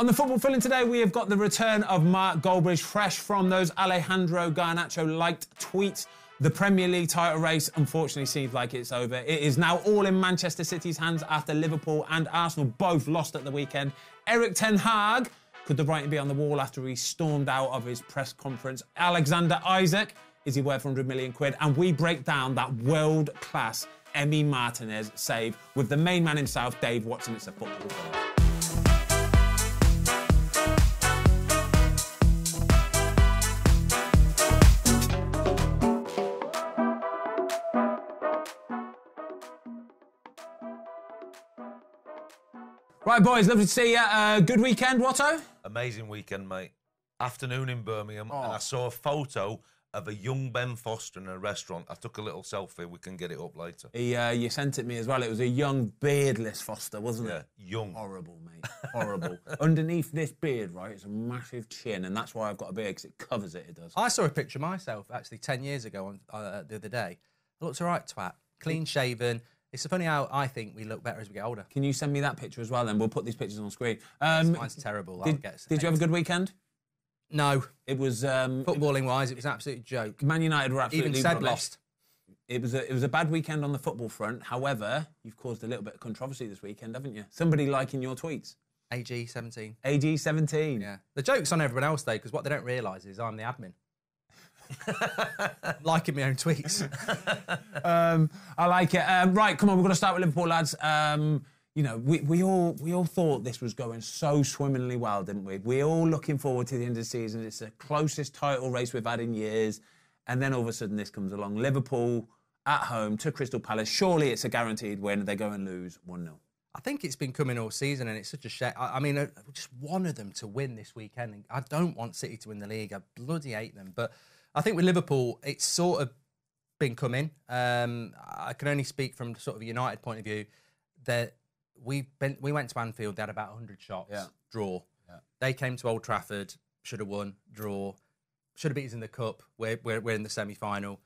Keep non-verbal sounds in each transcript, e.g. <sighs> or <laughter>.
On the Football Fill-In today, we have got the return of Mark Goldbridge, fresh from those Alejandro Garnacho liked tweets. The Premier League title race unfortunately seems like it's over. It is now all in Manchester City's hands after Liverpool and Arsenal both lost at the weekend. Erik Ten Hag, could the writing be on the wall after he stormed out of his press conference? Alexander Isak, is he worth 100 million quid? And we break down that world class Emi Martinez save with the main man himself, Dave Watson. It's a football film. Right, boys, lovely to see you. Uh, good weekend, Watto? Amazing weekend, mate. Afternoon in Birmingham, and Oh. I saw a photo of a young Ben Foster in a restaurant. I took a little selfie. We can get it up later. He, uh, you sent it me as well. It was a young beardless Foster, wasn't Yeah, it? young. Horrible, mate. Horrible. <laughs> Underneath this beard, right, it's a massive chin, and that's why I've got a beard because it covers it. It does. I saw a picture of myself actually 10 years ago on, uh, the other day. I looked all right, twat. Clean shaven. It's funny how I think we look better as we get older. Can you send me that picture as well? Then we'll put these pictures on screen. Um, Mine's terrible. Did, get did you have a good weekend? No. It was um, Footballing wise, it was an absolute joke. Man United were absolutely Even said lost. It was a, it was a bad weekend on the football front. However, you've caused a little bit of controversy this weekend, haven't you? Somebody liking your tweets. AG 17. AG seventeen. Yeah. The joke's on everyone else though, because what they don't realise is I'm the admin. <laughs> Liking my own tweets. <laughs> Um, I like it. Um, right, come on, we're going to start with Liverpool, lads. Um, you know, we, we all we all thought this was going so swimmingly well, didn't we? We're all looking forward to the end of the season. It's the closest title race we've had in years, and then all of a sudden this comes along. Liverpool at home to Crystal Palace. Surely it's a guaranteed win. They go and lose one 0 I think it's been coming all season, and it's such a shame. I, I mean, I just wanted them to win this weekend. I don't want City to win the league. I bloody hate them. But I think with Liverpool, it's sort of been coming. Um, I can only speak from sort of a United point of view that we been we went to Anfield. They had about 100 shots. Yeah. Draw. They came to Old Trafford. Should have won. Draw. Should have beat us in the cup. We're, we're, we're in the semi final.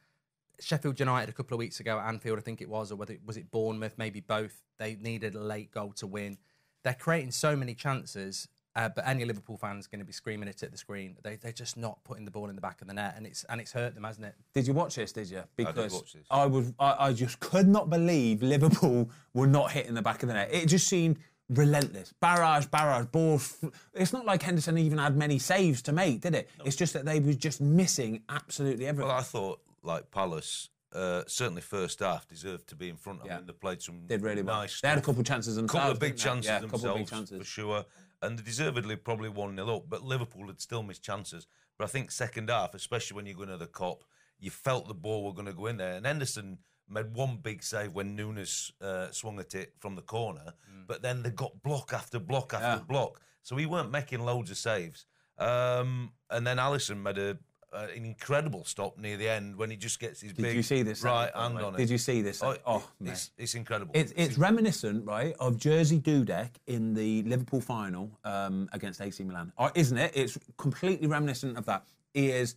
Sheffield United a couple of weeks ago at Anfield, I think it was, or whether was it Bournemouth, maybe both. They needed a late goal to win. They're creating so many chances, uh, but any Liverpool fans going to be screaming it at the screen. They they're just not putting the ball in the back of the net, and it's and it's hurt them, hasn't it? Did you watch this? Did you? Because watch this. I was, I, I just could not believe Liverpool were not hitting the back of the net. It just seemed relentless. Barrage, barrage, balls. It's not like Henderson even had many saves to make, did it? It's just that they were just missing absolutely everything. Well, I thought like Palace, uh, certainly first half, deserved to be in front. Yeah. I mean, they played some Did really well. nice. They had a couple of chances themselves. couple of big they? chances yeah, a themselves couple of big chances. for sure, and they deservedly probably one 0 up. But Liverpool had still missed chances. But I think second half, especially when you go into the cup, you felt the ball were going to go in there. And Henderson made one big save when Nunez uh, swung at it from the corner, but then they got block after block after Mm. Yeah. block. So he weren't making loads of saves. Um, and then Alisson made a. Uh, an incredible stop near the end when he just gets his Did big you see this? right hand way? on it. Did you see this? Oh? Oh, it's, it's incredible. It's, it's reminiscent, right, of Jerzy Dudek in the Liverpool final um, against AC Milan, or isn't it? It's completely reminiscent of that. He is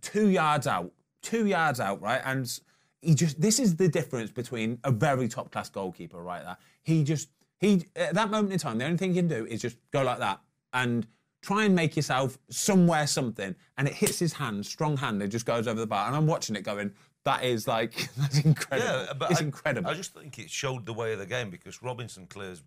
two yards out, two yards out, right, and he just. This is the difference between a very top class goalkeeper, right? That he just he at that moment in time, the only thing he can do is just go like that and try and make yourself somewhere something, and it hits his hand, strong hand, it just goes over the bar, and I'm watching it going. That is like <laughs> that's incredible. Yeah, but it's I, incredible. I just think it showed the way of the game because Robinson clears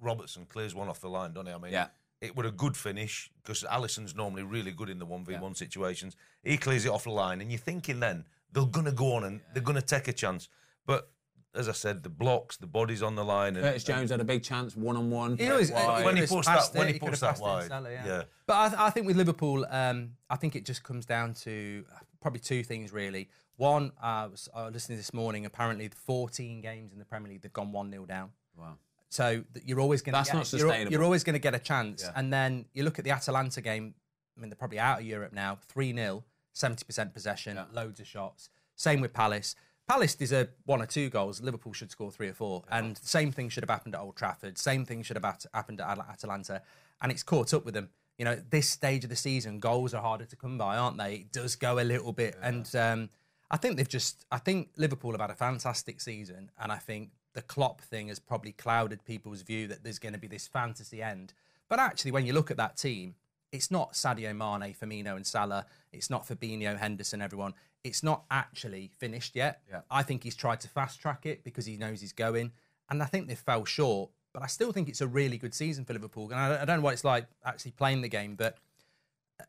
Robertson clears one off the line, doesn't he? I mean, Yeah. it was a good finish because Alisson's normally really good in the one v one situations. He clears it off the line, and you're thinking then they're gonna go on and they're gonna take a chance, but. As I said, the blocks, the bodies on the line, and, Curtis Jones had a big chance, one on one. He always- wide. when he Chris puts that when he he could puts that passed it wide, Salah, yeah. yeah. But I, th- I think with Liverpool, um, I think it just comes down to probably two things really. One, I was uh, listening this morning. Apparently, the 14 games in the Premier League they've gone one 0 down. Wow. So th- you're always going to That's get, not you're, sustainable. you're always going to get a chance. Yeah. And then you look at the Atalanta game. I mean, they're probably out of Europe now. Three 0 70% possession, loads of shots. Same with Palace. Palace deserve one or two goals. Liverpool should score three or four. And the same thing should have happened at Old Trafford. Same thing should have happened at At- Atalanta. And it's caught up with them. You know, this stage of the season, goals are harder to come by, aren't they? It does go a little bit. And um, I think they've just, I think Liverpool have had a fantastic season. And I think the Klopp thing has probably clouded people's view that there's going to be this fantasy end. But actually, when you look at that team, it's not Sadio Mane, Firmino, and Salah. It's not Fabinho, Henderson, everyone. It's not actually finished yet. Yeah. I think he's tried to fast track it because he knows he's going, and I think they fell short. But I still think it's a really good season for Liverpool, and I, I don't know what it's like actually playing the game, but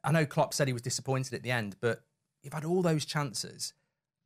I know Klopp said he was disappointed at the end, but you've had all those chances.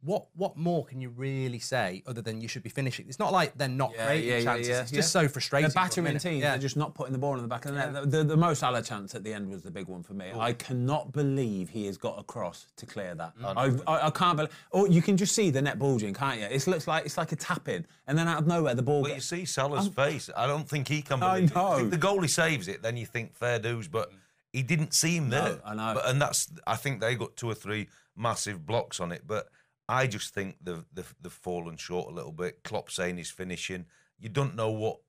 What what more can you really say other than you should be finishing? It's not like they're not Yeah, creating yeah, yeah, chances. yeah, it's yeah. just so frustrating. They're battering for teams. Yeah. They're just not putting the ball in the back of the net. The, the, the Mo Salah chance at the end was the big one for me. I cannot believe he has got across to clear that. Mm. I, I, I can't believe. Or you can just see the net bulging, can't you? It looks like it's like a tap in, and then out of nowhere the ball. Well, you see Salah's face. I don't think he can I believe it. know. If the goalie saves it, then you think fair dues, but mm. he didn't seem there. I know. But, and that's, I think they got two or three massive blocks on it. But I just think they've, they've, they've fallen short a little bit. Klopp saying he's finishing. You don't know what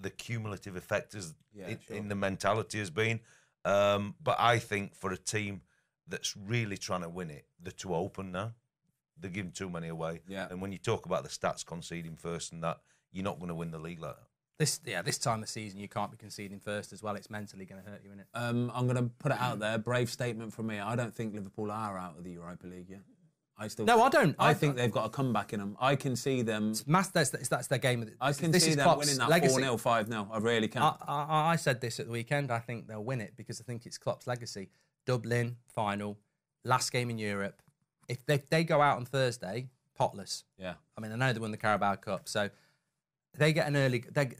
the cumulative effect is Yeah, in, sure. in the mentality has been. Um, but I think for a team that's really trying to win it, they're too open now. They're giving too many away. Yeah. And when you talk about the stats conceding first and that, you're not going to win the league like that. This yeah, this time of season you can't be conceding first as well. It's mentally going to hurt you, isn't it? um, I'm going to put it out there. Brave statement from me. I don't think Liverpool are out of the Europa League yet. I still. No, I don't. I, I- think they've got a comeback in them. I can see them. Mass, that's, that's their game. I can this see is them Klopp's winning that legacy. 4 0, 5 0. I really can. I, I, I said this at the weekend. I think they'll win it because I think it's Klopp's legacy. Dublin final, last game in Europe. If they, if they go out on Thursday, potless. yeah. I mean, I know they won the Carabao Cup, so they get an early. They,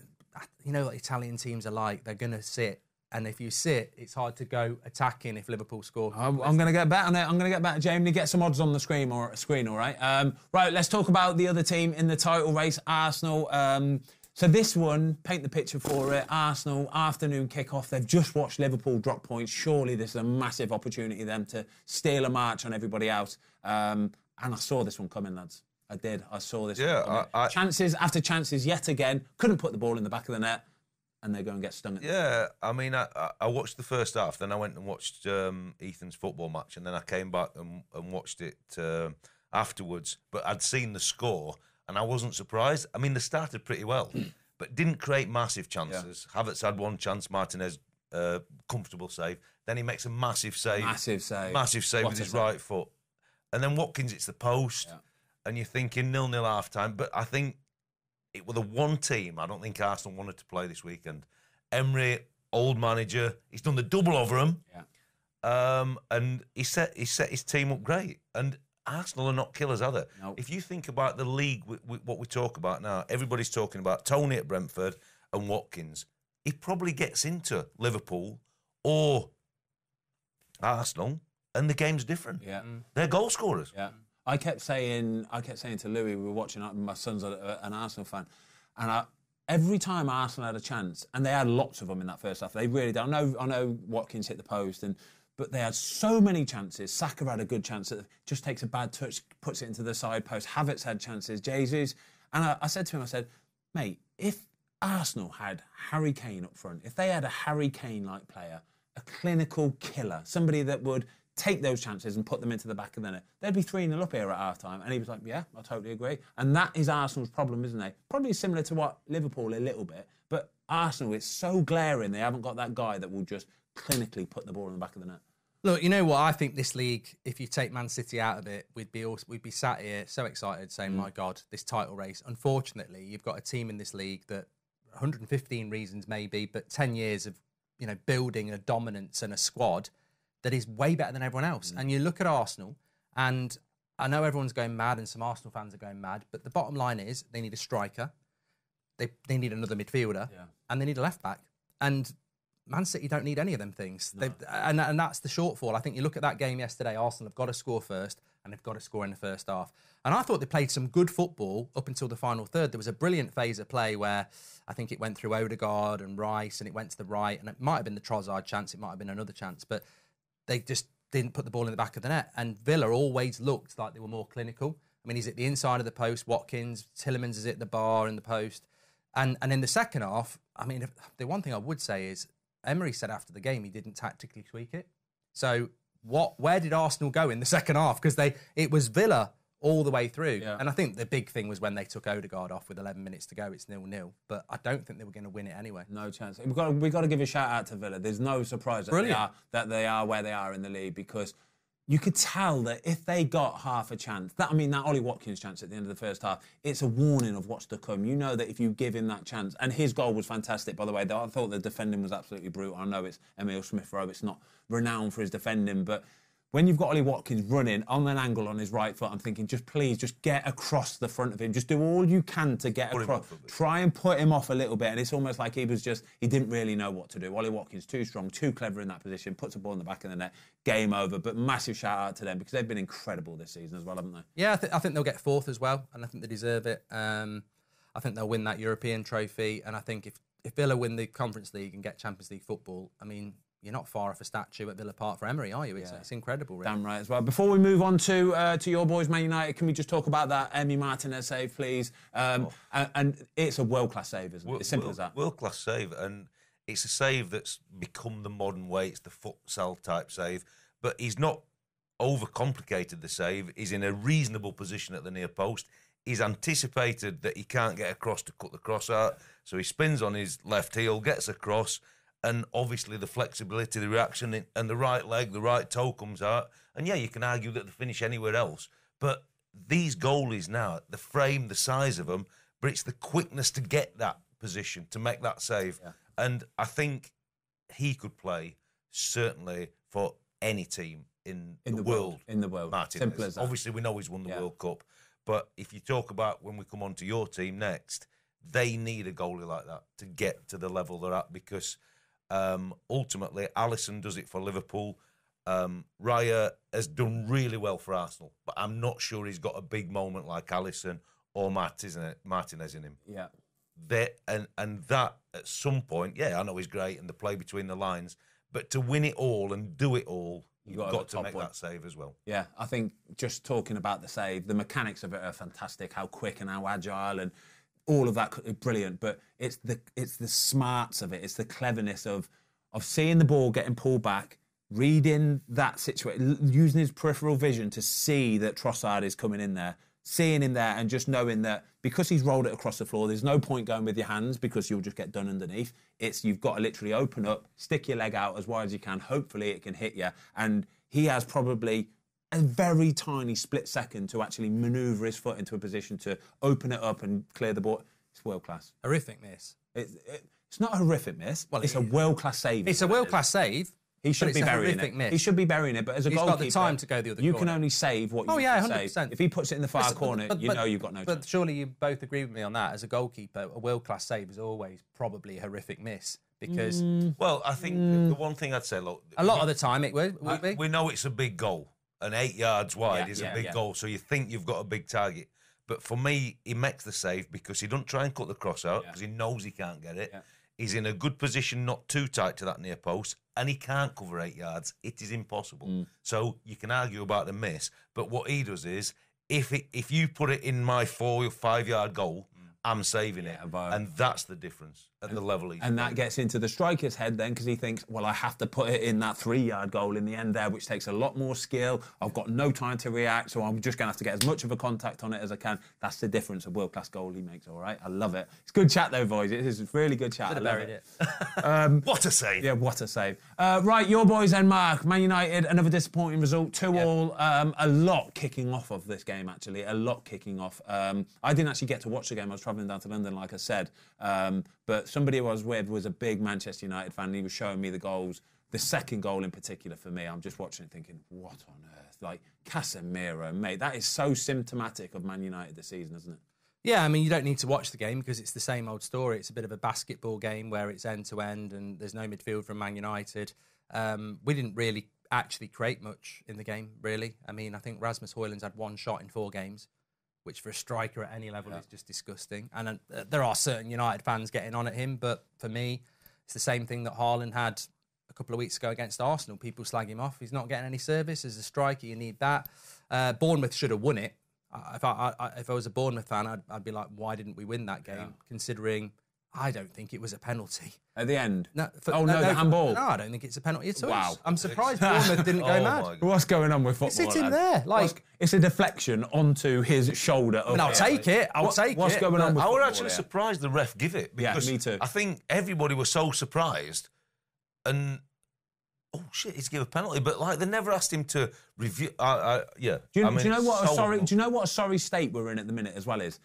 you know what Italian teams are like. They're going to sit, and if you sit, it's hard to go attacking if Liverpool score. I'm, I'm going to get back on it. I'm going to get back, Jamie. Get some odds on the screen, or screen, all right. Um, right, let's talk about the other team in the title race, Arsenal. Um, so this one, paint the picture for it. Arsenal afternoon kickoff. They've just watched Liverpool drop points. Surely this is a massive opportunity for them to steal a march on everybody else. Um, and I saw this one coming, lads. I did. I saw this. Yeah, one coming. I- I- chances after chances yet again. Couldn't put the ball in the back of the net, and they go and get stung. At Yeah, I mean, I, I- watched the first half, then I went and watched um, Ethan's football match, and then I came back and, and watched it um afterwards. But I'd seen the score, and I wasn't surprised. I mean, they started pretty well, <clears throat> but didn't create massive chances. Havertz had one chance, Martinez uh, comfortable save. Then he makes a massive save, Massive save. massive save What with his save. right foot, and then Watkins, it's the post, and you're thinking nil nil half time. But I think it was the one team I don't think Arsenal wanted to play this weekend. Emery, old manager, he's done the double over them, Yeah. um, and he set he set his team up great. And Arsenal are not killers, are they? No. If you think about the league, wi- wi- what we talk about now, everybody's talking about Toney at Brentford and Watkins. He probably gets into Liverpool or Arsenal, and the game's different. Yeah. They're goal scorers. Yeah. I kept saying, I kept saying to Louis, we were watching. uh, My son's a, an Arsenal fan, and I, every time Arsenal had a chance, and they had lots of them in that first half. They really did. I know, I know Watkins hit the post, and but they had so many chances. Saka had a good chance that just takes a bad touch, puts it into the side post. Havertz had chances. Jesus, and I, I said to him, I said, mate, if Arsenal had Harry Kane up front, if they had a Harry Kane-like player, a clinical killer, somebody that would take those chances and put them into the back of the net. They'd be 3 0 up here at half time. And he was like, Yeah, I totally agree. And that is Arsenal's problem, isn't it? Probably similar to what Liverpool a little bit. But Arsenal, it's so glaring they haven't got that guy that will just clinically put the ball in the back of the net. Look, you know what? I think this league, if you take Man City out of it, we'd be all, we'd be sat here so excited, saying, mm. "My God, this title race." Unfortunately, you've got a team in this league that 115 reasons maybe, but 10 years of you know building a dominance and a squad that is way better than everyone else. Mm. And you look at Arsenal, and I know everyone's going mad, and some Arsenal fans are going mad, but the bottom line is they need a striker, they they need another midfielder, Yeah. and they need a left back. And Man City don't need any of them things. They've And, and that's the shortfall. I think you look at that game yesterday, Arsenal have got to score first and they've got to score in the first half. And I thought they played some good football up until the final third. There was a brilliant phase of play where I think it went through Odegaard and Rice and it went to the right. And it might have been the Trossard chance, it might have been another chance. But they just didn't put the ball in the back of the net. And Villa always looked like they were more clinical. I mean, he's at the inside of the post, Watkins, Tielemans is at the bar in the post. And and in the second half, I mean, the one thing I would say is Emery said after the game he didn't tactically tweak it. So what? Where did Arsenal go in the second half? Because they it was Villa all the way through. Yeah. And I think the big thing was when they took Odegaard off with 11 minutes to go, it's nil nil. But I don't think they were going to win it anyway. No chance. We've got, we've got to give a shout out to Villa. There's no surprise that they, are, that they are where they are in the league because you could tell that if they got half a chance, that I mean that Ollie Watkins chance at the end of the first half, it's a warning of what's to come. You know that if you give him that chance, and his goal was fantastic, by the way. I thought the defending was absolutely brutal. I know it's Emile Smith Rowe, it's not renowned for his defending, but when you've got Ollie Watkins running on an angle on his right foot, I'm thinking, just please, just get across the front of him. Just do all you can to get Put across. off a bit. Try and put him off a little bit. And it's almost like he was just, he didn't really know what to do. Ollie Watkins, too strong, too clever in that position, puts a ball in the back of the net, game over. But massive shout out to them because they've been incredible this season as well, haven't they? Yeah, I, th- I think they'll get fourth as well, and I think they deserve it. Um, I think they'll win that European trophy, and I think if, if Villa win the Conference League and get Champions League football, I mean, you're not far off a statue at Villa Park for Emery, are you? It's, it's incredible, really. Damn right as well. Before we move on to uh, to your boys, Man United, can we just talk about that Emi Martinez save, please? Um, and, and it's a world class save, isn't it? It's simple as that. World class save, and it's a save that's become the modern way. It's the futsal type save, but he's not overcomplicated the save. He's in a reasonable position at the near post. He's anticipated that he can't get across to cut the cross out, so he spins on his left heel, gets across, and obviously the flexibility, the reaction, and the right leg, the right toe comes out. And yeah, you can argue that the finish anywhere else, but these goalies now, the frame, the size of them, but it's the quickness to get that position to make that save. And I think he could play certainly for any team in, In the, the world, world. in the world. Martinez. Simple as that. Obviously, we know he's won the Yeah. World Cup, but if you talk about when we come on to your team next, they need a goalie like that to get to the level they're at because um, ultimately Alisson does it for Liverpool. Um, Raya has done really well for Arsenal, but I'm not sure he's got a big moment like Alisson or Martinez, Martinez in him Yeah. there and and that at some point, yeah, I know he's great and the play between the lines, but to win it all and do it all, you've got, have to make one. that save as well. Yeah, I think just talking about the save, the mechanics of it are fantastic. How quick and how agile and all of that c- uh, brilliant. But it's the it's the smarts of it. It's the cleverness of of seeing the ball getting pulled back, reading that situation, using his peripheral vision to see that Trossard is coming in there, seeing him there, and just knowing that because he's rolled it across the floor, there's no point going with your hands because you'll just get done underneath. It's you've got to literally open up, stick your leg out as wide as you can. Hopefully, it can hit you. And he has probably a very tiny split second to actually manoeuvre his foot into a position to open it up and clear the ball. It's world class. Horrific miss. It, it, it's not a horrific miss. Well, it's it a world class save. It's a world class save. He should be burying it. Miss. He should be burying it, but as a He's got goalkeeper, the time to go the other You can only save what you Oh, yeah, save. 100%. If he puts it in the far Listen, but- corner, but- you know you've got no But chance. surely you both agree with me on that. As a goalkeeper, a world class save is always probably a horrific miss because Well, I think the, the one thing I'd say, look, Mm. a lot of the time it would, would we, be. we know it's a big goal, and eight yards wide Yeah, is yeah, a big yeah. goal, so you think you've got a big target. But for me, he makes the save because he doesn't try and cut the cross out because he knows he can't get it. He's in a good position, not too tight to that near post, and he can't cover eight yards. It is impossible. Mm. So you can argue about the miss, but what he does is, if it, if you put it in my four or five yard goal, I'm saving Mm. It, and that's the difference at the level he's. And that gets into the striker's head then because he thinks, well, I have to put it in that three yard goal in the end there, which takes a lot more skill. I've got no time to react, so I'm just going to have to get as much of a contact on it as I can. That's the difference a world class goal he makes, all right? I love it. It's good chat, though, boys. It is really good chat. I love buried it. it. <laughs> what a save! Yeah, what a save. Uh, right, your boys and Mark, Man United, another disappointing result, 2 all. Um, a lot kicking off of this game, actually. A lot kicking off. Um, I didn't actually get to watch the game. I was travelling down to London, like I said. Um, but somebody I was with was a big Manchester United fan. And he was showing me the goals. The second goal in particular for me, I'm just watching it thinking, what on earth? Like, Casemiro, mate, that is so symptomatic of Man United this season, isn't it? Yeah, I mean, you don't need to watch the game because it's the same old story. It's a bit of a basketball game where it's end to end and there's no midfield from Man United. Um, we didn't really actually create much in the game, really. I mean, I think Rasmus Højlund's had one shot in four games, which for a striker at any level is just disgusting. And uh, there are certain United fans getting on at him, but for me, it's the same thing that Haaland had a couple of weeks ago against Arsenal. People slag him off. He's not getting any service as a striker. You need that. Uh, Bournemouth should have won it. I- If I, I if I was a Bournemouth fan, I'd, I'd be like, why didn't we win that game? Considering I don't think it was a penalty. At the end. No, for- oh no, the for- handball. No, I don't think it's a penalty at all. Wow. I'm surprised <laughs> Bournemouth didn't go Oh mad. What's going on with football? It's sitting there, like- What's- it's a deflection onto his shoulder. I mean, I'll take it. I'll What- take what's it. going on but- with I was actually here? surprised the ref give it Yeah, because me too. I think everybody was so surprised, and oh shit, he's give a penalty, but like they never asked him to review. Uh, uh, yeah, Do you, I mean, do you know it's what? A sorry, do you know what a sorry state we're in at the minute as well is?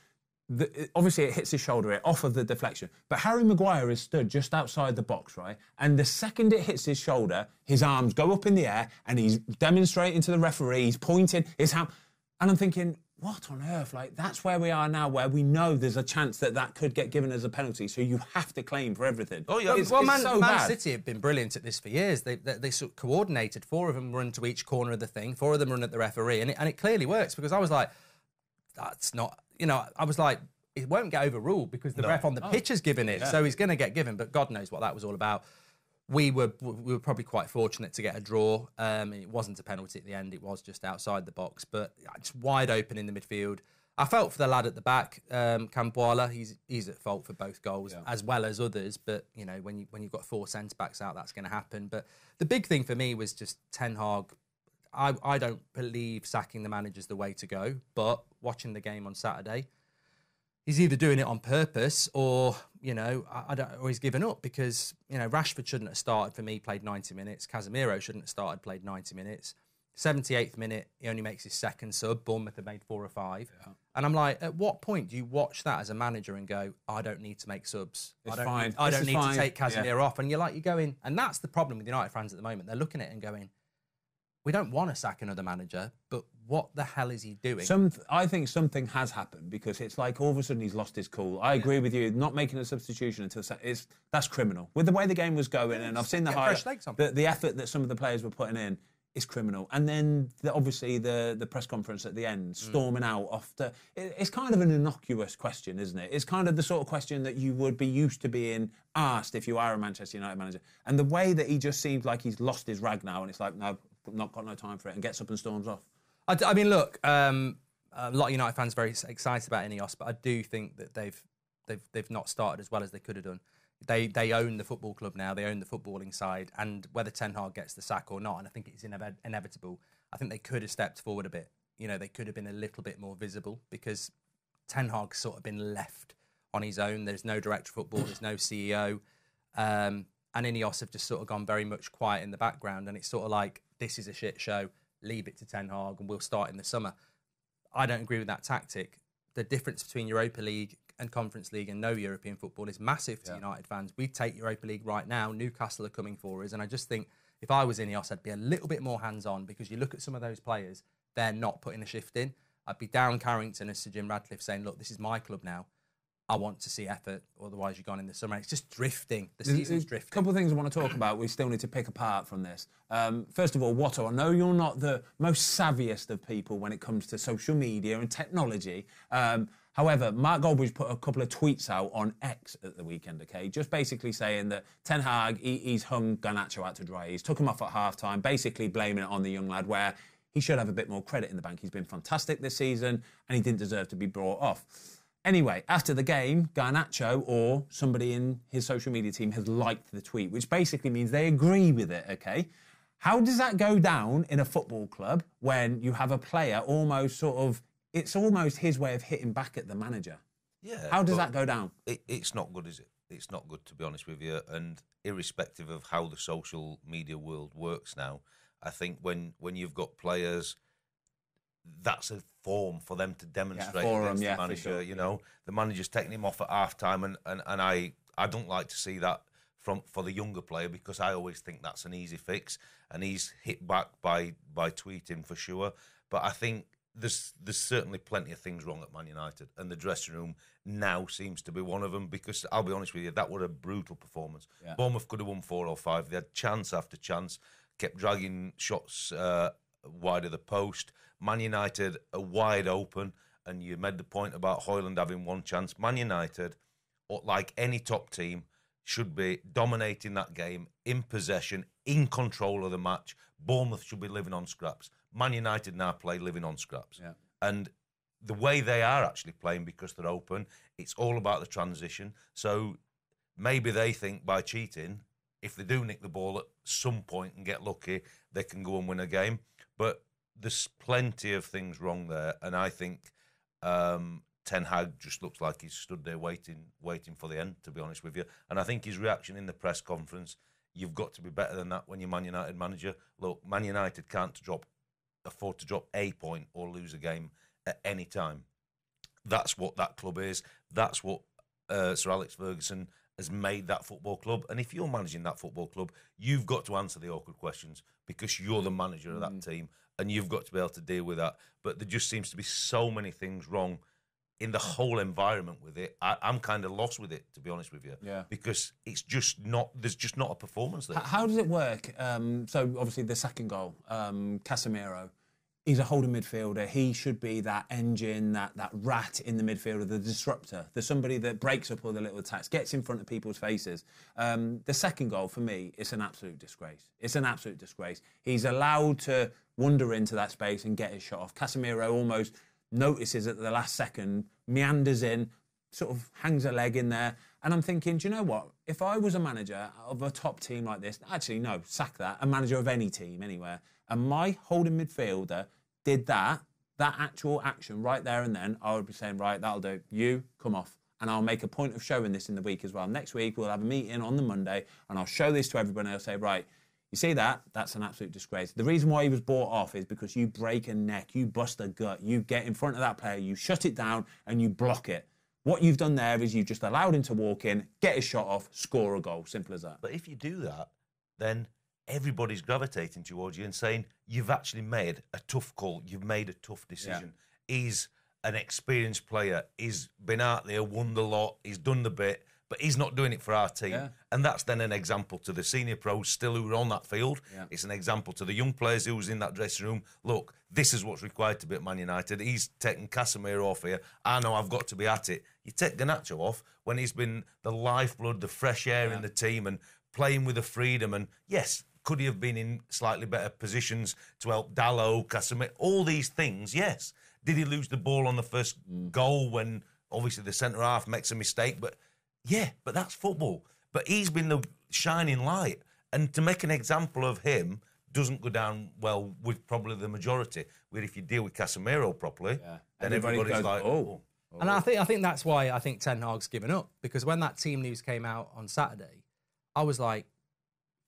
The, obviously, it hits his shoulder, it off of the deflection. But Harry Maguire is stood just outside the box, right? And the second it hits his shoulder, his arms go up in the air, and he's demonstrating to the referee. He's pointing his hand, and I'm thinking, what on earth? Like that's where we are now, where we know there's a chance that that could get given as a penalty. So you have to claim for everything. Oh, yeah. It's- Well, it's Man, so Man. City have been brilliant at this for years. They, they, they sort of coordinated. Four of them run to each corner of the thing. Four of them run at the referee, and it, and it clearly works because I was like, that's not. You know, I was like, it won't get overruled because the ref on the pitch has given it, so he's going to get given. But God knows what that was all about. We were we were probably quite fortunate to get a draw. Um, it wasn't a penalty at the end; it was just outside the box, but it's wide open in the midfield. I felt for the lad at the back, um. He's he's at fault for both goals as well as others. But you know, when you when you've got four centre backs out, that's going to happen. But the big thing for me was just Ten Hag. I I don't believe sacking the manager's the way to go. But watching the game on Saturday, he's either doing it on purpose or you know I, I don't or he's given up because you know Rashford shouldn't have started for me played 90 minutes. Casemiro shouldn't have started played 90 minutes. 78th minute he only makes his second sub. Bournemouth have made four or five. And I'm like at what point do you watch that as a manager and go I don't need to make subs. It's I don't fine. need, I don't need to take Yeah. Casemiro off. And you're like you're going and that's the problem with United fans at the moment. They're looking at it and going we don't want to sack another manager but what the hell is he doing Some, I think something has happened because it's like all of a sudden he's lost his cool. I agree with you. Not making a substitution until it's that's criminal. With the way the game was going, and I've seen the get high, fresh legs on. the, the effort that some of the players were putting in is criminal. And then the, obviously the the press conference at the end, mm. storming out after. It, it's kind of an innocuous question, isn't it? It's kind of the sort of question that you would be used to being asked if you are a Manchester United manager. And the way that he just seems like he's lost his rag now, and it's like no, not got no time for it, and gets up and storms off. I, mean, look, um, a lot of United fans are very excited about Ineos, but I do think that they've they've they've not started as well as they could have done. They they own the football club now. They own the footballing side, and whether Ten Hag gets the sack or not, and I think it's inev- inevitable. I think they could have stepped forward a bit. You know, they could have been a little bit more visible because Ten Hag's sort of been left on his own. There's no director of football. There's no CEO. Um, and Ineos have just sort of gone very much quiet in the background, and it's sort of like this is a shit show. Leave it to Ten Hag, and we'll start in the summer. I don't agree with that tactic. The difference between Europa League and Conference League and no European football is massive to United fans. We take Europa League right now. Newcastle are coming for us, and I just think if I was Ineos, I'd be a little bit more hands-on because you look at some of those players, they're not putting a shift in. I'd be down Carrington as Sir Jim Ratcliffe saying, "Look, this is my club now. I want to see effort. Otherwise, you're gone in the summer." It's just drifting. The season's There's a drifting. couple of things I want to talk about. We still need to pick apart from this. Um, first of all, Watto, I know you're not the most savviest of people when it comes to social media and technology. Um, however, Mark Goldbridge put a couple of tweets out on X at the weekend. Okay, just basically saying that Ten Hag he, he's hung Garnacho out to dry. He's took him off at half time, basically blaming it on the young lad. Where he should have a bit more credit in the bank. He's been fantastic this season, and he didn't deserve to be brought off. Anyway, after the game, Garnacho or somebody in his social media team has liked the tweet, which basically means they agree with it, okay? How does that go down in a football club when you have a player almost sort of, it's almost his way of hitting back at the manager? Yeah. How does that go down? It, it's not good, is it? It's not good, to be honest with you. And irrespective of how the social media world works now, I think when when you've got players, that's a form for them to demonstrate forum, against yeah, the manager. sure, You know, the manager's taking him off at half time, and, and, and I I don't like to see that from for the younger player because I always think that's an easy fix, and he's hit back by by tweeting for sure. But I think there's there's certainly plenty of things wrong at Man United, and the dressing room now seems to be one of them. Because I'll be honest with you, that was a brutal performance. Bournemouth could have won four or five. They had chance after chance, kept dragging shots uh, wide of the post. Man United are wide open, and you made the point about Højlund having one chance. Man United, or like any top team, should be dominating that game, in possession, in control of the match. Bournemouth should be living on scraps. Man United now play living on scraps. Yeah. And the way they are actually playing because they're open, it's all about the transition. So maybe they think by cheating, if they do nick the ball at some point and get lucky, they can go and win a game. But there's plenty of things wrong there, and I think um, Ten Hag just looks like he's stood there waiting, waiting for the end. To be honest with you, and I think his reaction in the press conference, you've got to be better than that when you're Man United manager. Look, Man United can't drop, afford to drop a point or lose a game at any time. That's what that club is. That's what uh, Sir Alex Ferguson has made that football club. And if you're managing that football club, you've got to answer the awkward questions because you're the manager of that team and you've got to be able to deal with that. But there just seems to be so many things wrong in the whole environment with it. I, I'm kind of lost with it, to be honest with you. Yeah. Because it's just not, there's just not a performance there. H- How does it work? Um, so obviously the second goal, um, Casemiro, he's a holding midfielder. He should be that engine, that that rat in the midfielder, the disruptor, the somebody that breaks up all the little attacks, gets in front of people's faces. Um, the second goal for me, it's an absolute disgrace. It's an absolute disgrace. He's allowed to wander into that space and get his shot off. Casemiro almost notices at the last second, meanders in, sort of hangs a leg in there. And I'm thinking, do you know what? If I was a manager of a top team like this, actually, no, sack that, a manager of any team anywhere, and my holding midfielder did that, that actual action right there and then, I would be saying, right, that'll do. You come off. And I'll make a point of showing this in the week as well. Next week, we'll have a meeting on the Monday, and I'll show this to everybody. I'll say, right, you see that? That's an absolute disgrace. The reason why he was bought off is because you break a neck, you bust a gut, you get in front of that player, you shut it down, and you block it. What you've done there is you've just allowed him to walk in, get his shot off, score a goal. Simple as that. But if you do that, then everybody's gravitating towards you and saying you've actually made a tough call. You've made a tough decision. He's an experienced player. He's been out there, won the lot. He's done the bit, but he's not doing it for our team. Yeah. And that's then an example to the senior pros still who are on that field. Yeah. It's an example to the young players who's in that dressing room. Look, this is what's required to be at Man United. He's taking Casemiro off here. I know I've got to be at it. You take Garnacho off when he's been the lifeblood, the fresh air in the team, and playing with the freedom. And yes, could he have been in slightly better positions to help Dalot, Casemiro, all these things? Yes. Did he lose the ball on the first mm. goal when obviously the centre half makes a mistake? But yeah, but that's football. But he's been the shining light, and to make an example of him doesn't go down well with probably the majority. Where if you deal with Casemiro properly, then Everybody everybody's goes, like, "Oh." oh. And I think I think that's why I think Ten Hag's given up because when that team news came out on Saturday, I was like,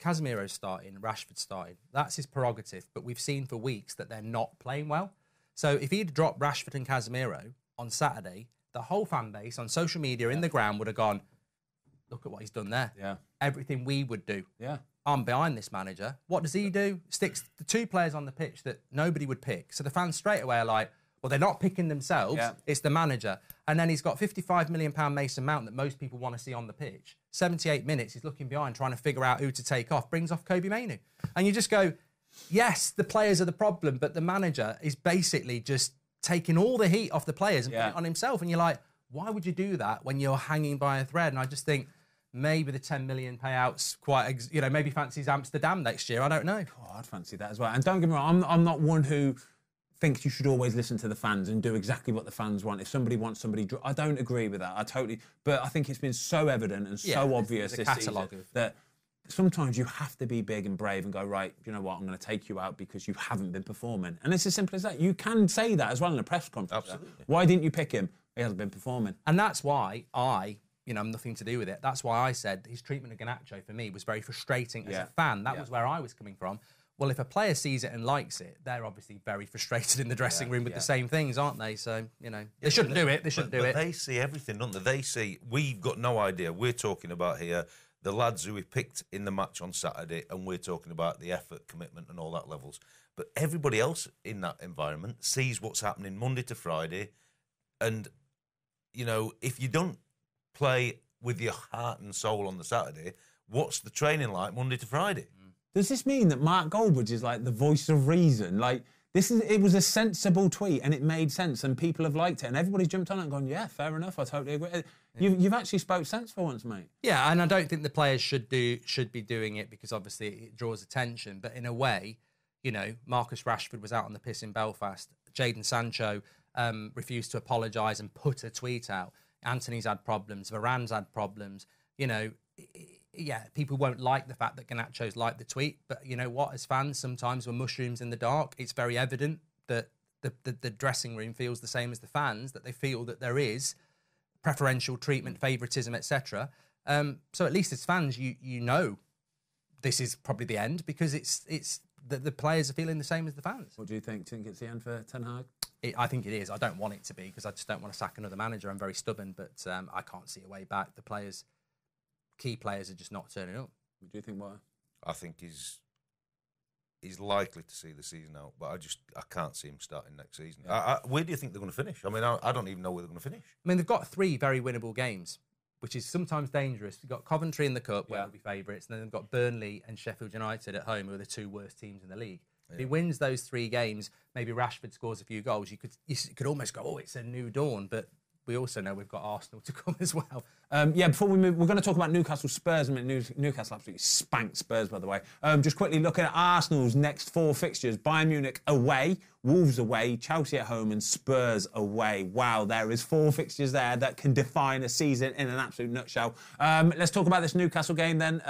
Casemiro's starting, Rashford starting. That's his prerogative. But we've seen for weeks that they're not playing well. So if he'd dropped Rashford and Casemiro on Saturday, the whole fan base on social media in the ground would have gone, look at what he's done there. Yeah. Everything we would do. Yeah. I'm behind this manager. What does he do? Sticks the two players on the pitch that nobody would pick. So the fans straight away are like, well, they're not picking themselves. Yeah. It's the manager. And then he's got 55 million pound Mason Mount that most people want to see on the pitch. 78 minutes, he's looking behind, trying to figure out who to take off. Brings off Kobbie Mainoo, and you just go, yes, the players are the problem, but the manager is basically just taking all the heat off the players and Yeah. putting it on himself. And you're like, why would you do that when you're hanging by a thread? And I just think. Maybe the 10 million payouts quite, you know, maybe fancies Amsterdam next year. I don't know. Oh, I'd fancy that as well. And don't get me wrong, I'm, I'm not one who thinks you should always listen to the fans and do exactly what the fans want. If somebody wants somebody, I don't agree with that. I totally, but I think it's been so evident and Yeah, so there's- obvious there's this season of- that sometimes you have to be big and brave and go right. You know what? I'm going to take you out because you haven't been performing. And it's as simple as that. You can say that as well in a press conference. Absolutely. Why didn't you pick him? He hasn't been performing. And that's why I, you know, I'm nothing to do with it. That's why I said his treatment of Garnacho for me was very frustrating as Yeah. a fan. That Yeah. was where I was coming from. Well, if a player sees it and likes it, they're obviously very <laughs> frustrated in the dressing room with yeah. the same things, aren't they? So, you know, they shouldn't do it. They shouldn't but, do but it. They see everything, don't they? They see. We've got no idea. We're talking about here the lads who we picked in the match on Saturday, and we're talking about the effort, commitment, and all that levels. But everybody else in that environment sees what's happening Monday to Friday, and you know if you don't play with your heart and soul on the Saturday, what's the training like Monday to Friday? Does this mean that Mark Goldbridge is like the voice of reason? Like this is it was a sensible tweet and it made sense and people have liked it and everybody's jumped on it and gone, yeah, fair enough, I totally agree. You've, you've actually spoke sense for once, mate. Yeah, and I don't think the players should do should be doing it because obviously it draws attention. But in a way, you know, Marcus Rashford was out on the piss in Belfast. Jadon Sancho um, refused to apologise and put a tweet out. Antony's had problems. Varane's had problems. you know, yeah, people won't like the fact that Garnacho's like the tweet, but you know what? As fans, sometimes we're mushrooms in the dark. It's very evident that the, the, the dressing room feels the same as the fans, that they feel that there is preferential treatment, favouritism, etc. Um, so at least as fans, you you know this is probably the end because it's it's the, the players are feeling the same as the fans. What do you think? Do you think it's the end for Ten Hag? It, I think it is. I don't want it to be because I just don't want to sack another manager. I'm very stubborn, but um, I can't see a way back. The players, key players, are just not turning up. What do you think? Why? I think he's he's likely to see the season out, but I just I can't see him starting next season. I, I, where do you think they're going to finish? I mean, I, I don't even know where they're going to finish. I mean, they've got three very winnable games, which is sometimes dangerous. You've got Coventry in the cup, where Yeah. they'll be favourites, and then they've got Burnley and Sheffield United at home, who are the two worst teams in the league. If he wins those three games, maybe Rashford scores a few goals. You could you could almost go, oh, it's a new dawn. But we also know we've got Arsenal to come <laughs> as well. Um, yeah, before we move, we're going to talk about Newcastle Spurs. I mean, New- Newcastle absolutely spanked Spurs, by the way. Um, just quickly looking at Arsenal's next four fixtures Bayern Munich away, Wolves away, Chelsea at home, and Spurs away. Wow, there is four fixtures there that can define a season in an absolute nutshell. Um, let's talk about this Newcastle game then.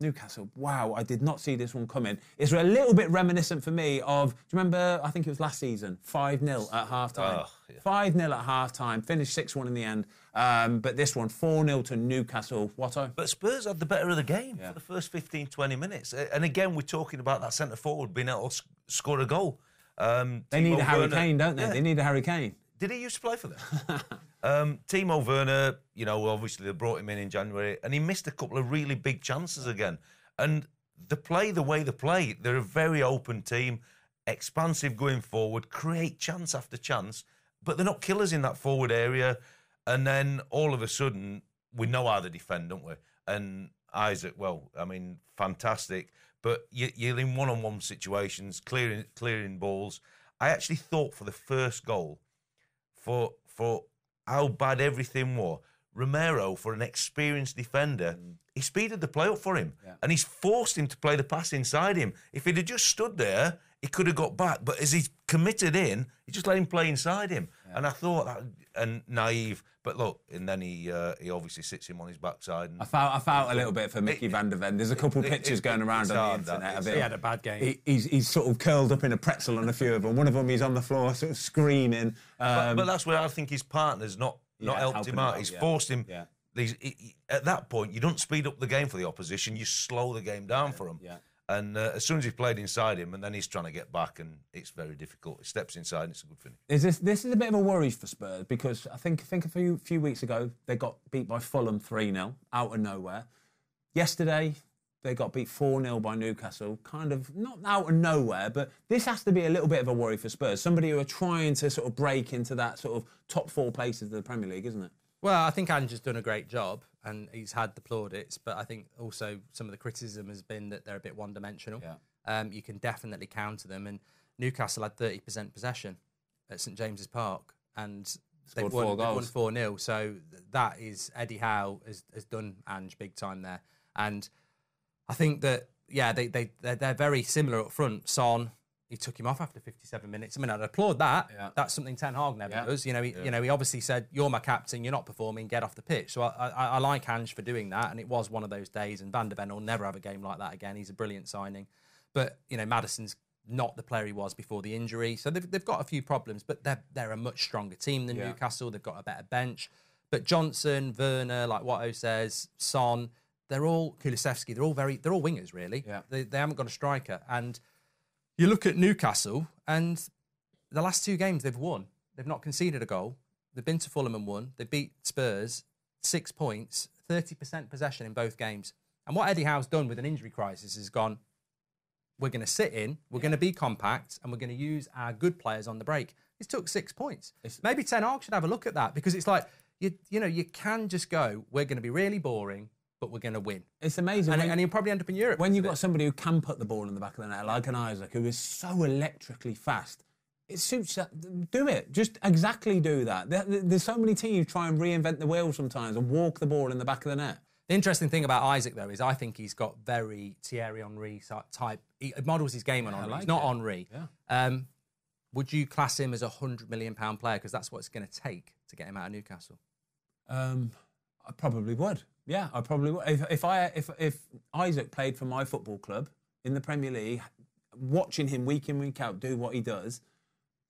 Newcastle, wow, I did not see this one coming. It's a little bit reminiscent for me of, do you remember, I think it was last season, 5 0 at half time. Oh, yeah. 5 0 at half time, finished 6 1 in the end. Um, but this one, 4 0 to Newcastle. Watto? But Spurs had the better of the game for the first 15, 20 minutes. And again, we're talking about that centre forward being able to score a goal. Um, They need Timo a Harry Kane, don't they? Yeah. They need a Harry Kane. Did he used to play for them? <laughs> um, Timo Werner, you know, obviously they brought him in in January, and he missed a couple of really big chances again. And the play the way they play. They're a very open team, expansive going forward, create chance after chance, but they're not killers in that forward area. And then all of a sudden, we know how they defend, don't we? And Isak, well, I mean, fantastic. But you- you're in one-on-one situations, clearing clearing balls. I actually thought for the first goal, for for how bad everything was. Romero, for an experienced defender, he speeded the play up for him, and he's forced him to play the pass inside him. If he'd have just stood there, he could have got back. But as he's committed in, he just let him play inside him. And I thought that and naive, but look, and then he uh, he obviously sits him on his backside. And I felt, I felt a little bit for Micky van de Ven. There's a couple of it- pictures it- going around on the hard, that internet of him. He had a bad game. He, he's, he's sort of curled up in a pretzel on a few of them. One of them, he's on the floor, sort of screaming. But, Um, but that's where I think his partner's not not helped him out. He's forced him. He- he- at that point, you don't speed up the game for the opposition. You slow the game down for him. yeah. And uh, as soon as he's played inside him, and then he's trying to get back, and it's very difficult. He steps inside, and it's a good finish. Is this this is a bit of a worry for Spurs because I think think a few few weeks ago they got beat by Fulham three 0 out of nowhere. Yesterday they got beat four 0 by Newcastle, kind of not out of nowhere, but this has to be a little bit of a worry for Spurs. Somebody who are trying to sort of break into that sort of top four places of the Premier League, isn't it? Well, I think Ange has done a great job and he's had the plaudits, but I think also some of the criticism has been that they're a bit one dimensional. Yeah. Um, you can definitely counter them. And Newcastle had 30% possession at St James's Park and they've won, they've won goals. 4 0. So that is Eddie Howe has, has done Ange big time there. And I think that, yeah, they, they, they're, they're very similar up front. Son, he took him off after 57 minutes. I mean, I'd applaud that. Yeah. That's something Ten Hag never Yeah. does. You know, he, you know, he obviously said, "You're my captain. You're not performing. Get off the pitch." So I, I, I like Ange for doing that, and it was one of those days. And Van de Ven will never have a game like that again. He's a brilliant signing, but you know, Maddison's not the player he was before the injury. So they've, they've got a few problems, but they're they're a much stronger team than Yeah. Newcastle. They've got a better bench. But Johnson, Werner, like Watto says, Son, they're all Kulusevski. They're all very they're all wingers really. Yeah. They, they haven't got a striker and you look at Newcastle and the last two games they've won. They've not conceded a goal. They've been to Fulham and won. They beat Spurs, six points, 30% possession in both games. And what Eddie Howe's done with an injury crisis is gone, we're going to sit in, we're going to be compact, and we're going to use our good players on the break. He's took six points. Maybe Ten Hag should have a look at that because it's like, you, you know, you can just go, we're going to be really boring, but we're going to win. It's amazing. And, when- and he'll probably end up in Europe. when you've got somebody who can put the ball in the back of the net, like an Isak, who is so electrically fast, it suits that. Do it. Just exactly do that. There- there- There's so many teams try and reinvent the wheel sometimes and walk the ball in the back of the net. The interesting thing about Isak, though, is I think he's got very Thierry Henry type. He models his game on Henry. like he's not it. Henry. Yeah. Um, would you class him as a hundred million pound player? Because that's what it's going to take to get him out of Newcastle. Um, I probably would. Yeah, I probably would. If, if I if if Isak played for my football club in the Premier League, watching him week in week out do what he does,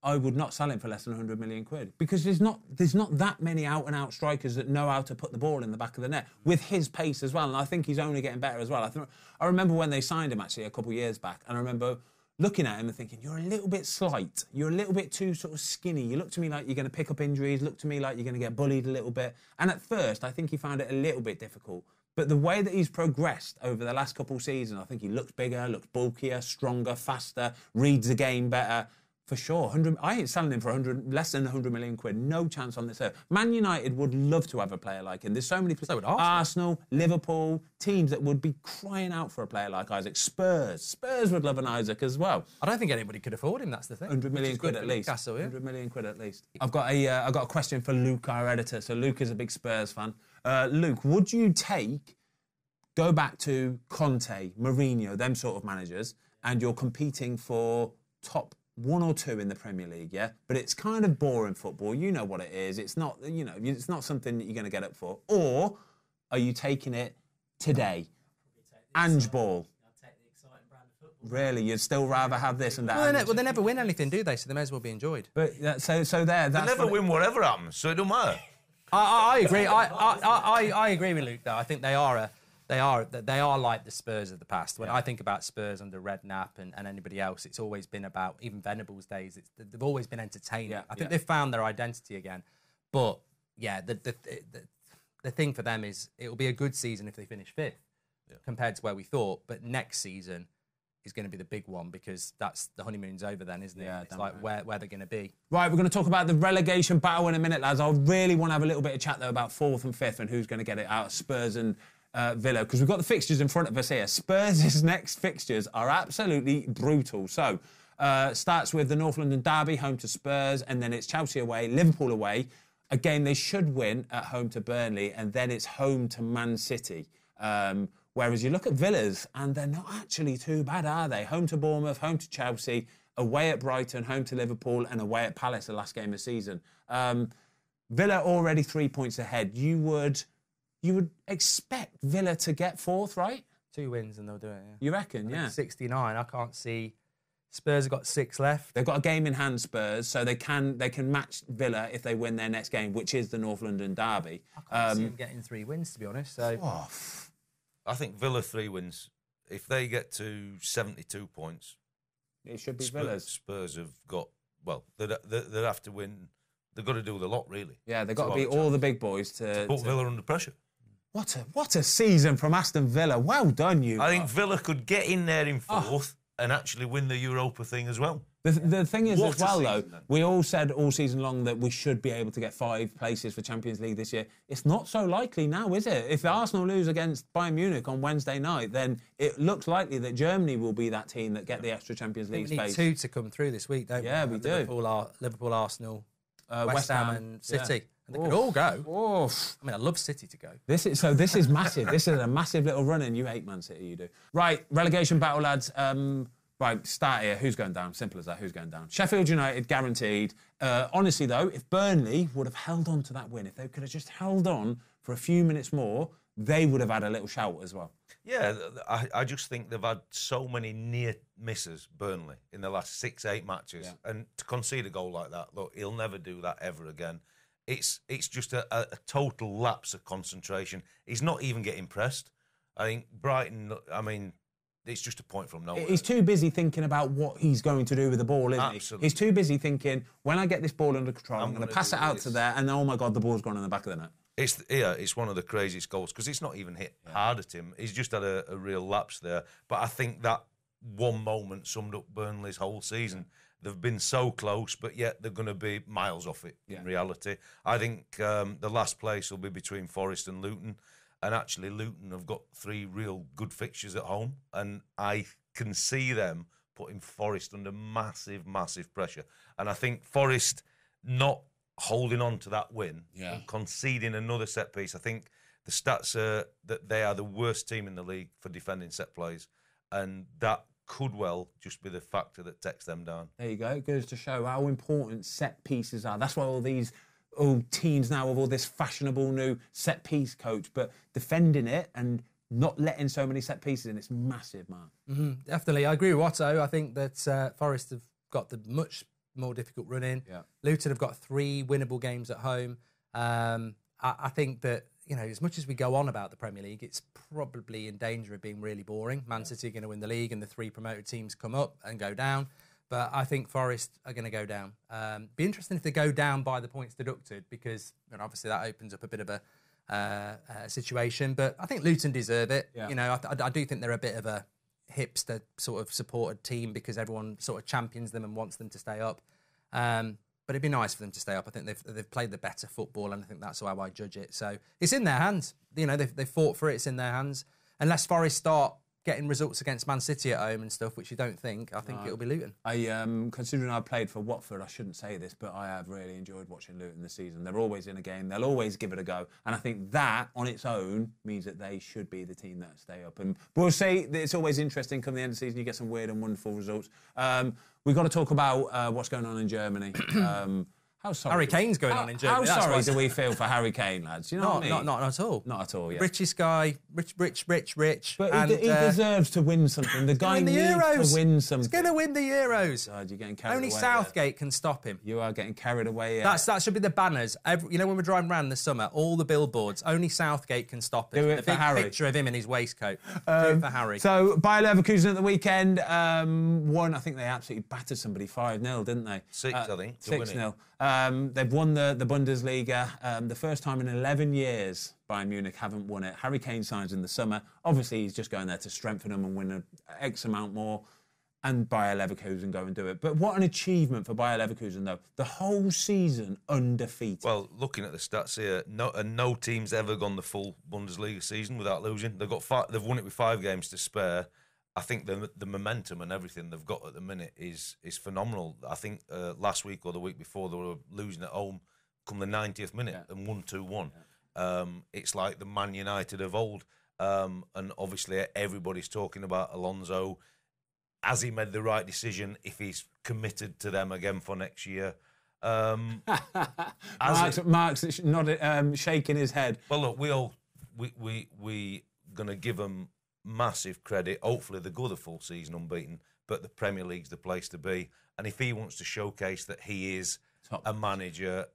I would not sell him for less than 100 million quid because there's not there's not that many out and out strikers that know how to put the ball in the back of the net with his pace as well. And I think he's only getting better as well. I think I remember when they signed him actually a couple of years back, and I remember looking at him and thinking, you're a little bit slight. You're a little bit too sort of skinny. You look to me like you're going to pick up injuries. Look to me like you're going to get bullied a little bit. And at first, I think he found it a little bit difficult. But the way that he's progressed over the last couple of seasons, I think he looks bigger, looks bulkier, stronger, faster, reads the game better. For sure, 100, I ain't selling him for 100, less than 100 million quid. No chance on this earth. Man United would love to have a player like him. There's so many. So would Arsenal. Arsenal, Liverpool, teams that would be crying out for a player like Isak. Spurs, Spurs would love an Isak as well. I don't think anybody could afford him. That's the thing. 100 Which million quid at least. Newcastle, yeah. 100 million quid at least. I've got a, uh, I've got a question for Luke, our editor. So Luke is a big Spurs fan. Uh, Luke, would you take, go back to Conte, Mourinho, them sort of managers, and you're competing for top one or two in the Premier League, yeah? But it's kind of boring football. You know what it is. It's not, you know, it's not something that you're going to get up for. Or are you taking it today? Ange Ball. Really, you'd still rather have this and that. Well they, ne- well, they never win anything, do they? So they may as well be enjoyed. But that, so, so there. They never what it- win whatever happens, so it don't matter. <laughs> I, I, I agree. I, I, I, I agree with Luke. Though I think they are a, they are they are like the Spurs of the past. When I think about Spurs under Redknapp and, and anybody else, it's always been about even Venables days. It's, they've always been entertaining. Yeah, I think yeah. they've found their identity again. But yeah, the the, the the thing for them is it will be a good season if they finish fifth compared to where we thought. But next season is going to be the big one because that's the honeymoon's over then, isn't it? Yeah, it's like right. where, where they're going to be. Right, we're going to talk about the relegation battle in a minute, lads. I really want to have a little bit of chat though about fourth and fifth and who's going to get it out, Spurs and uh, Villa, because we've got the fixtures in front of us here. Spurs' <laughs> next fixtures are absolutely brutal. So, uh, starts with the North London derby, home to Spurs, and then it's Chelsea away, Liverpool away. A game they should win at home to Burnley, and then it's home to Man City. Um, whereas you look at Villas, and they're not actually too bad, are they? Home to Bournemouth, home to Chelsea, away at Brighton, home to Liverpool, and away at Palace the last game of the season. Um, Villa already three points ahead. You would, you would expect Villa to get fourth, right? Two wins and they'll do it. Yeah. You reckon? Yeah. 69. I can't see. Spurs have got six left. They've got a game in hand, Spurs, so they can they can match Villa if they win their next game, which is the North London derby. I Um, see them getting three wins, to be honest. So oh, I think Villa three wins. If they get to 72 points, it should be Spurs, Villa's. Spurs have got, well, they'd, they'd they'd have to win. They've got to do the lot, really. Yeah, they've got to have beat all the big boys to. Put to- Villa under pressure. What a what a season from Aston Villa. Well done, you. I think Villa could get in there in fourth and actually win the Europa thing as well. The, the thing is, What as a well, though, then. we all said all season long that we should be able to get five places for Champions League this year. It's not so likely now, is it? If Arsenal lose against Bayern Munich on Wednesday night, then it looks likely that Germany will be that team that get the extra Champions League we League need space. two to come through this week, don't Yeah, we? we do. Liverpool, Ar- Liverpool Arsenal, Uh, West, Ham, and City. And they could all go. Oof. I mean, I love City to go. This is so. This is massive. this is a massive little run, and you hate Man City. You do. Right, relegation battle, lads. Um, right, start here. Who's going down? Simple as that. Who's going down? Sheffield United, guaranteed. Uh, honestly, though, if Burnley would have held on to that win, if they could have just held on for a few minutes more, they would have had a little shout as well. Yeah, th- th- I, I just think they've had so many near misses, Burnley, in the last six, eight matches. And to concede a goal like that, look, he'll never do that ever again. It's it's just a, a, a total lapse of concentration. He's not even getting pressed. I think Brighton, I mean, it's just a point from nowhere. He's too busy thinking about what he's going to do with the ball, isn't Absolutely. he? He's too busy thinking, when I get this ball under control, I'm, I'm going to pass it out to there, and oh my God, the ball's gone in the back of the net. It's yeah, it's one of the craziest goals because it's not even hit hard at him. He's just had a, a real lapse there. But I think that one moment summed up Burnley's whole season. They've been so close, but yet they're going to be miles off it in reality. I think um, the last place will be between Forest and Luton, and actually Luton have got three real good fixtures at home, and I can see them putting Forest under massive, massive pressure. And I think Forest not holding on to that win Yeah. and conceding another set piece. I think the stats are that they are the worst team in the league for defending set plays, and that could well just be the factor that takes them down. There you go. It goes to show how important set pieces are. That's why all these all teams now with all this fashionable new set piece coach, but defending it and not letting so many set pieces in, it's massive, man. Definitely, I agree with Watto. I think that uh, Forest have got the much more difficult run in. Yeah. Luton have got three winnable games at home. Um, I, I think that you know, as much as we go on about the Premier League, it's probably in danger of being really boring. Man City are going to win the league, and the three promoted teams come up and go down. But I think Forest are going to go down. Um, be interesting if they go down by the points deducted, because you know, obviously that opens up a bit of a uh, uh, situation. But I think Luton deserve it. Yeah. You know, I, th- I do think they're a bit of a hipster sort of supported team because everyone sort of champions them and wants them to stay up. Um, but it'd be nice for them to stay up. I think they've they've played the better football, and I think that's how I judge it. So it's in their hands. You know, they've, they've fought for it. It's in their hands. Unless Forest start getting results against Man City at home and stuff, which you don't think, I think it'll be Luton. I um, considering I played for Watford, I shouldn't say this, but I have really enjoyed watching Luton this season. They're always in a game. They'll always give it a go, and I think that on its own means that they should be the team that stay up. And we'll see. It's always interesting. Come the end of the season, you get some weird and wonderful results. Um, we've got to talk about uh, what's going on in Germany. <coughs> Um, how sorry? Harry Kane's going how, on in Germany, How that's sorry do we feel for Harry Kane, lads? You know Not, what I mean? not, not, not at all. Not at all. Yeah. Richest guy, rich, rich, rich, rich. but he, and, de- he uh, deserves to win something. The guy the needs Euros. to win something. He's going to win the Euros. God, you're getting carried Only away there. Southgate can stop him. You are getting carried away. uh, That's that should be the banners. Every, you know when we're driving around the summer, all the billboards. Only Southgate can stop him. Do it the for big Harry. picture of him in his waistcoat. Do it for Harry. So Bayer Leverkusen at the weekend um, won. I think they absolutely battered somebody five 0 didn't they? Six, Uh, I think, Six it. 0 um, They've won the the Bundesliga. Um, the first time in 11 years Bayern Munich haven't won it. Harry Kane signs in the summer. Obviously, he's just going there to strengthen them and win an X amount more. And Bayer Leverkusen go and do it. But what an achievement for Bayer Leverkusen, though. The whole season undefeated. Well, looking at the stats here, no, and no team's ever gone the full Bundesliga season without losing. They've got they've won it with five games to spare. I think the the momentum and everything they've got at the minute is is phenomenal. I think uh, last week or the week before they were losing at home, come the 90th minute and won two one. Um, it's like the Man United of old, um, and obviously everybody's talking about Alonso. Has he made the right decision? If he's committed to them again for next year. Um, <laughs> Mark's, it- Mark's not um, shaking his head. well, look, we all we we we gonna give them massive credit. Hopefully, they go the full season unbeaten. But the Premier League's the place to be. And if he wants to showcase that he is Top. a manager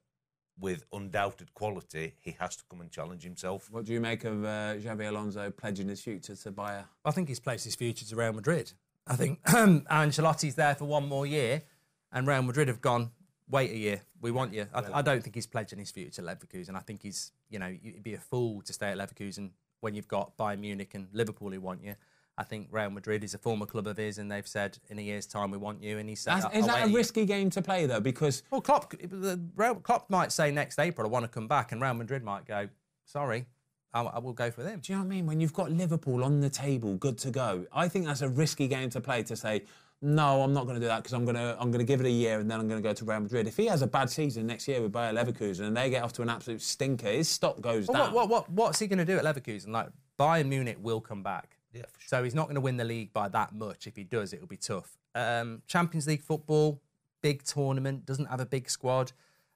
with undoubted quality, he has to come and challenge himself. What do you make of uh, Xabi Alonso pledging his future to Bayer? I think he's placed his future to Real Madrid. I think <clears throat> Ancelotti's there for one more year, and Real Madrid have gone. Wait a year. We want you. I, I don't think he's pledging his future to Leverkusen. I think he's, you know, you'd be a fool to stay at Leverkusen when you've got Bayern Munich and Liverpool who want you. I think Real Madrid is a former club of his, and they've said in a year's time we want you, and he said, That's, uh, is that a year." risky game to play though? Because Well, Klopp, the Real, Klopp might say next April I want to come back, and Real Madrid might go, sorry, I, I will go for them. do you know what I mean? When you've got Liverpool on the table, good to go. I think that's a risky game to play to say, no, I'm not going to do that because I'm going to I'm going to give it a year and then I'm going to go to Real Madrid. If he has a bad season next year with Bayer Leverkusen and they get off to an absolute stinker, his stock goes Well, down. what, what, what, what's he going to do at Leverkusen? Like Bayern Munich will come back. Yeah, for sure. So he's not going to win the league by that much. If he does, it'll be tough. Um, Champions League football, big tournament, doesn't have a big squad.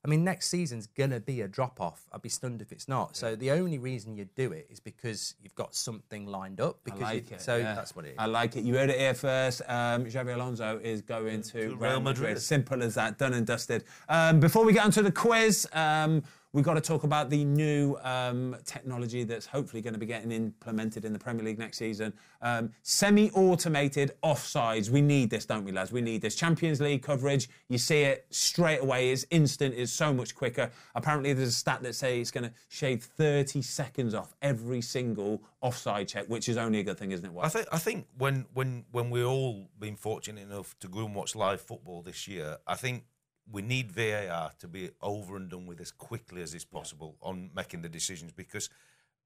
I mean, next season's gonna be a drop off. I'd be stunned if it's not. So the only reason you do it is because you've got something lined up. Because I like you, it. so yeah. that's what it is. I like it. You heard it here first. Um, Xabi Alonso is going to, To Real Real Madrid. Madrid. Simple as that. Done and dusted. Um, before we get onto the quiz, um, we've got to talk about the new um, technology that's hopefully going to be getting implemented in the Premier League next season. Um, semi-automated offsides. We need this, don't we, lads? We need this. Champions League coverage. You see it straight away. It's instant. It's so much quicker. Apparently, there's a stat that says it's going to shave 30 seconds off every single offside check, which is only a good thing, isn't it? I think I think when when when we're all been fortunate enough to go and watch live football this year, I think we need VAR to be over and done with as quickly as is possible on making the decisions because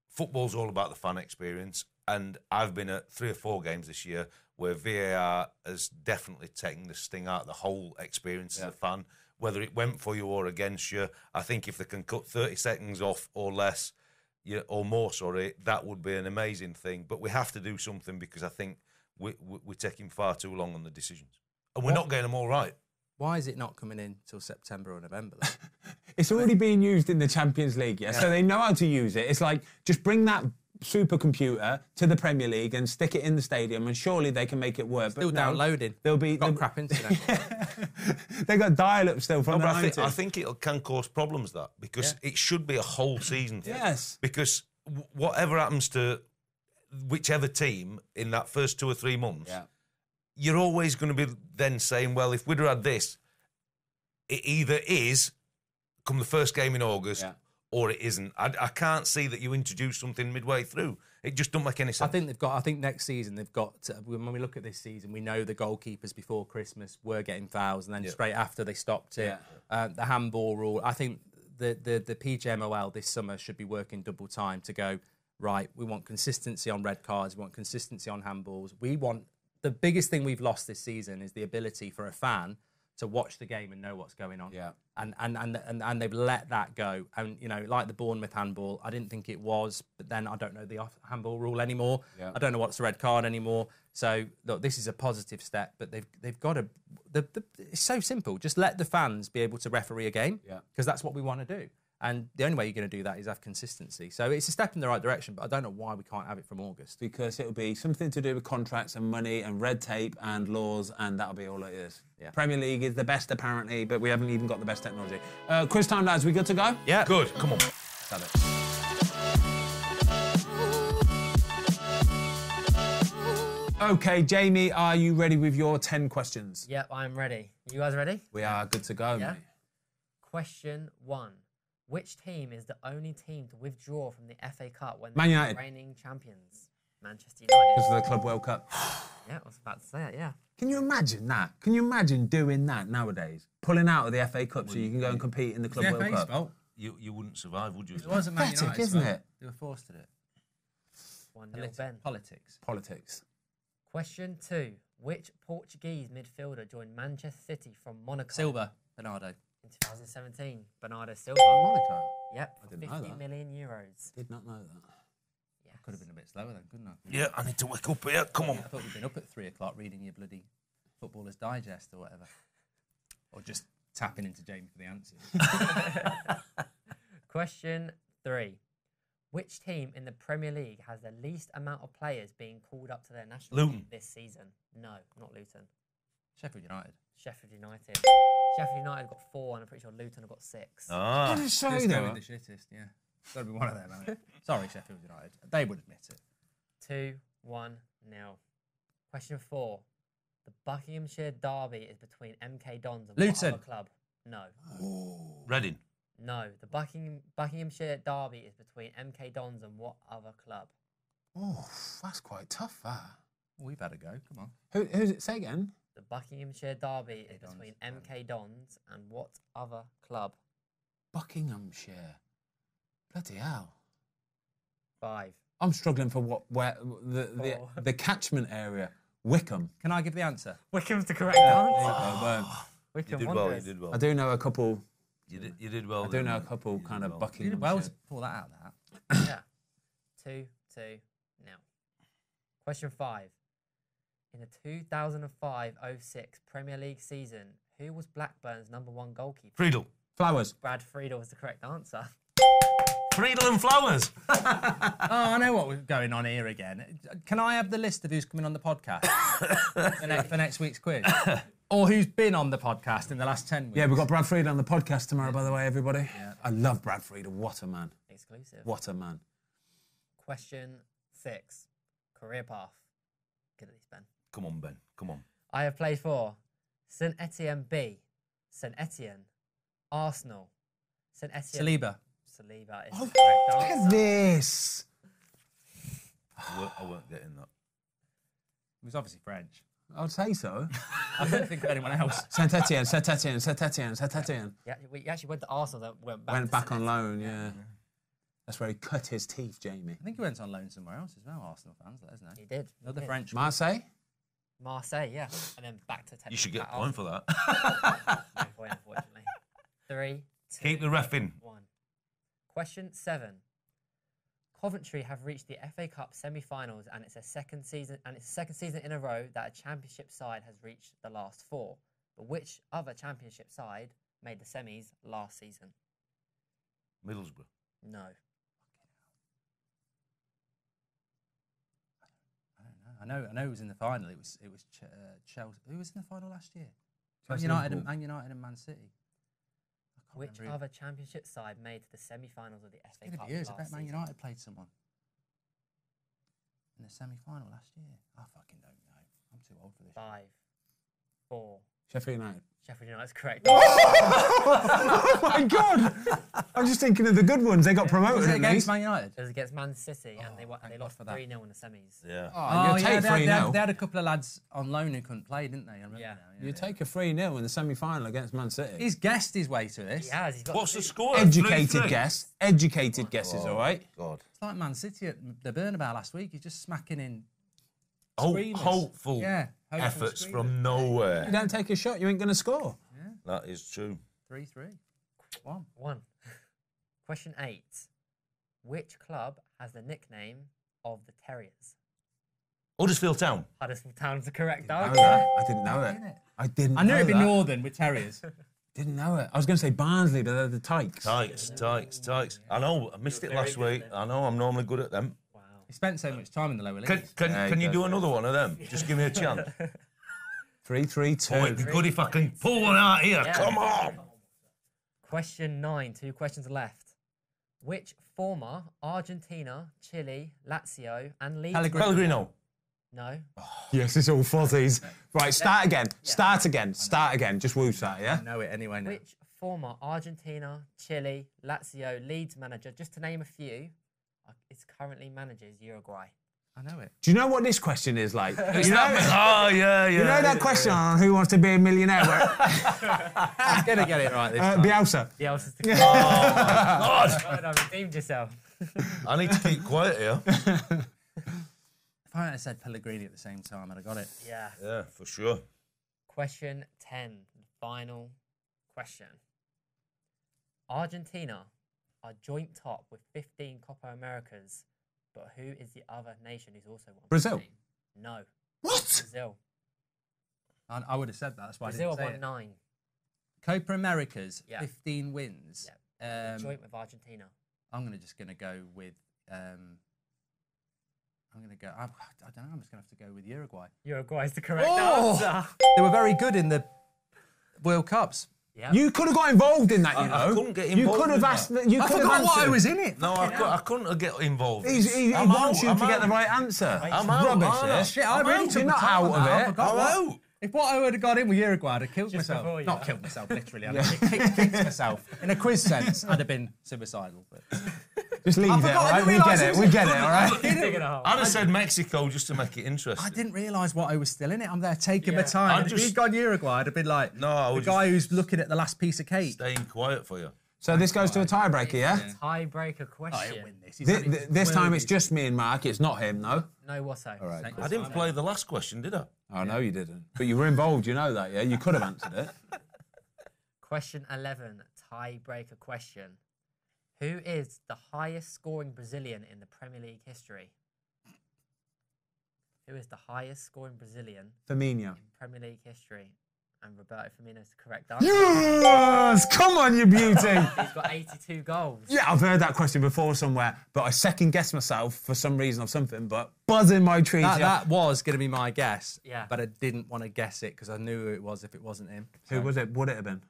football's all about the fan experience. And I've been at three or four games this year where VAR has definitely taken the sting out of the whole experience as a fan. Whether it went for you or against you, I think if they can cut 30 seconds off or less, yeah, or more, sorry, that would be an amazing thing. But we have to do something because I think we, we, we're taking far too long on the decisions. And we're not getting them all right. Why is it not coming in till September or November? <laughs> It's already being used in the Champions League, yeah? So they know how to use it. It's like just bring that supercomputer to the Premier League and stick it in the stadium, and surely they can make it work. Still but no, downloading. There'll be Got there'll- crap <laughs> internet. they got dial-up still from No, the I think, I think it can cause problems that because it should be a whole season. thing. Yes. Because whatever happens to whichever team in that first two or three months, Yeah. You're always going to be then saying, well, if we'd have had this, it either is come the first game in August Yeah. or it isn't. I, I can't see that you introduce something midway through. It just don't make any sense. I think they've got. I think next season they've got. When we look at this season, we know the goalkeepers before Christmas were getting fouls, and then straight after they stopped it. Yeah. Uh, the handball rule. I think the the the PGMOL this summer should be working double time to go right. We want consistency on red cards. We want consistency on handballs. We want the biggest thing we've lost this season is the ability for a fan to watch the game and know what's going on. Yeah. And and, and and and they've let that go. And you know, like the Bournemouth handball, I didn't think it was, but then I don't know the off- handball rule anymore. Yeah. I don't know what's the red card anymore. So look, this is a positive step, but they've they've got to. The, the, it's so simple. Just let the fans be able to referee a game. Yeah. Because that's what we want to do. And the only way you're going to do that is have consistency. So it's a step in the right direction, but I don't know why we can't have it from August. because it'll be something to do with contracts and money and red tape and laws, and that'll be all it is. Yeah. Premier League is the best apparently, but we haven't even got the best technology. Uh, quiz time, lads. We good to go? Yeah. Good. Come on. Got it. Okay, Jamie, are you ready with your 10 questions? Yep, I'm ready. You guys ready? We are good to go, Yeah. mate. Question one. Which team is the only team to withdraw from the FA Cup when Man they're reigning champions? Manchester United. Because of the Club World Cup. <sighs> yeah, I was about to say it, yeah. Can you imagine that? Can you imagine doing that nowadays? Pulling out of the FA Cup so you can go and compete in the Club World Cup? You, you wouldn't survive, would you? It wasn't Man Pathetic, isn't it? They were forced to do it. 1 0 Politi- Ben. Politics. Politics. Question two. Which Portuguese midfielder joined Manchester City from Monaco Silva. Bernardo. In 2017? Bernardo Silva. Oh, Monaco. Yep, for didn't know 50 that. million euros. Did not know that. Yes. Could have been a bit slower then, couldn't I? Yeah, I need to wake up here. Come on. I thought you'd been up at three o'clock reading your bloody Footballers Digest or whatever. Or just tapping into Jamie for the answers. <laughs> Question three. Which team in the Premier League has the least amount of players being called up to their national Luton. team this season? No, not Luton. Sheffield United. Sheffield United. Sheffield United got four, and I'm pretty sure Luton have got six. Ah. What did it say Let's go though? with the shittest, yeah. It's got to be one of them, hasn't it? Sorry, Sheffield United. They would admit it. Two, one, nil. Question four. The Buckinghamshire derby is between MK Dons and what Luton. other club? No, Reading. no. The Buckingham Buckinghamshire derby is between MK Dons and what other club? Oh, that's quite tough, that. We've had a go. Come on. Who, who's it? Say again. The Buckinghamshire derby is Dons, between MK Dons and what other club? Buckinghamshire. Bloody hell. Five. I'm struggling for what where the the, the catchment area. Wycombe. Can I give the answer? Wycombe's the correct answer. you go, boom. <gasps> You Wycombe did well. You did well. I do know a couple. You did, you did well. I do didn't know a couple You kind of well. You Buckinghamshire. did well to pull that out of that. yeah. Two, two, now. Question five. In the 2005 06 Premier League season, who was Blackburn's number one goalkeeper? Friedel. Flowers. Brad Friedel was the correct answer. Friedel and Flowers. <laughs> Oh, I know what was going on here again. Can I have the list of who's coming on the podcast for, ne- for next week's quiz? <laughs> Or who's been on the podcast in the last 10 weeks? Yeah, we've got Brad Friedel on the podcast tomorrow, by the way, everybody. Yeah. I love Brad Friedel. What a man. Exclusive. What a man. Question six. Career path. Good at this, Ben. Come on, Ben. Come on. I have played for St Etienne B, St Etienne, Arsenal, St Etienne. Saliba. Saliba is Oh, the correct look at this. I weren't, I weren't getting that. He was obviously French. I'd say so. <laughs> I couldn't think of anyone else. Saint Etienne, Saint Etienne, Saint Etienne, Saint Etienne. Yeah, we actually went to Arsenal, then went back. Went back on loan, yeah. That's where he cut his teeth, Jamie. I think he went on loan somewhere else as well, Arsenal fans, that, isn't He he? did. he Another did. French. Marseille? Marseille, yeah, and then back to. You should get a point for that. <laughs> No point, unfortunately. Three, two, Keep the ref in. one. Question seven. Coventry have reached the FA Cup semi-finals, and it's a second season, and it's the second season in a row that a Championship side has reached the last four. But which other Championship side made the semis last season? Middlesbrough. No. I know, I know. It was in the final. It was, it was Ch- uh, Chelsea. Who was in the final last year? Man United, and, Man United, and Man City. Which remember other championship side made the semi-finals of the FA It's Cup been years. I bet Man season? United played someone in the semi-final last year. I fucking don't know. I'm too old for this. Five, four. Sheffield United. Sheffield United's correct. <laughs> oh my god! I'm just thinking of the good ones. They got promoted. Was it at against least. Man United? It was against Man City, and they Oh, won, they lost for that. 3 0 in the semis. Yeah. Oh, oh you yeah, take they, three had, they, had, nil. they had a couple of lads on loan who couldn't play, didn't they? I remember Yeah. now. You take a 3 0 in the semi final against Man City. He's guessed his way to this. He has. He's got What's the two. score? Educated 3-3? guess. Educated oh, guesses, all right? God. It's like Man City at the Bernabeu last week. He's just smacking in. Ho- hopeful Yeah, hopeful efforts screamers. from nowhere. You don't take a shot, you ain't going to score. That is true. 3 3. One. One. Question eight. Which club has the nickname of the Terriers? Huddersfield Town. Huddersfield Town's the correct I, answer. I didn't know it. I didn't know. I knew it'd be that. Northern with Terriers. <laughs> Didn't know it. I was going to say Barnsley, but they're the Tykes. Tykes, Tykes, Tykes. I know, I missed it last week. isn't? I know, I'm normally good at them. Wow. he spent so much time in the lower leagues. Can, can, Yeah, can you do another one of them? Just give me a chance. <laughs> 3 3 2. Oh, it'd be good if I can pull one out here. Yeah. Come on. Question nine. Two questions left. Which former Argentina, Chile, Lazio, and Leeds? Pellegrini. Pellegrino. No. <sighs> Yes, it's all fuzzies. Right, start again. Start again. Start again. Just woo that, yeah? I know it anyway now. Which former Argentina, Chile, Lazio, Leeds manager, just to name a few, uh, is currently manages Uruguay? I know it. Do you know what this question is like? <laughs> <laughs> you, know, Oh, yeah, yeah. you know that question on Who Wants to Be a Millionaire? Where, <laughs> I'm going to get it right this uh, time. Bielsa. Bielsa's The else is the God, Well done, redeemed yourself. I need to keep quiet here. If I had said Pellegrini at the same time, I'd have got it. Yeah. Yeah, for sure. Question 10, final question. Argentina are joint top with 15 Copa Americas, but who is the other nation who's also won? Brazil. 15? No, What? Brazil. I, I would have said that. That's why Brazil I didn't won it. nine. Copa Americas, Yeah. 15 wins. Um, joint with Argentina. I'm gonna just going to go with. Um, I'm going to go. I, I don't know. I'm just going to have to go with Uruguay. Uruguay is the correct Oh! answer. They were very good in the World Cups. Yeah. You could have got involved in that, you I- I know. couldn't get You could have asked. that. You I could have forgot what I was in it. No, I, cou- I couldn't get involved. He's, he, he wants out, you I'm to get the right answer. I'm out, rubbish, I'm yeah? out. Shit, I I'm really out. took You're not out of it. I'm what- out. If what I would have got in with Uruguay, I'd have killed Just myself. before you Not killed myself, literally. I'd <laughs> have kicked, kicked myself. In a quiz sense, I'd have been suicidal. But Just leave I it, forgot, all I right? We get it it. We get it, all right? He's digging a hole. I'd have said Mexico just to make it interesting. I didn't realise what I was still in it. I'm there taking my time. I And if just- he'd gone Uruguay, I'd have been like No, the guy who's looking at the last piece of cake. Staying quiet for you. So this goes to a tiebreaker, yeah? Tiebreaker Oh, question. he'll win this. He's Thi- had it thi- for This time it's just me and Mark. It's not him, no? No, what's so? All right, cool. I didn't play the last question, did I? Oh, no, you didn't. But you were involved, you know that, yeah? You could have answered it. <laughs> Question 11, tiebreaker question. Who is the highest scoring Brazilian in the Premier League history? Who is the highest scoring Brazilian Firmino. in Premier League history? And Roberto Firmino is the correct answer. Yes! Come on, you beauty! <laughs> He's got 82 goals. Yeah, I've heard that question before somewhere, but I second guessed myself for some reason or something, but buzzing my trees. That, that was going to be my guess. Yeah. But I didn't want to guess it because I knew who it was if it wasn't him. Who was it? Would it have been?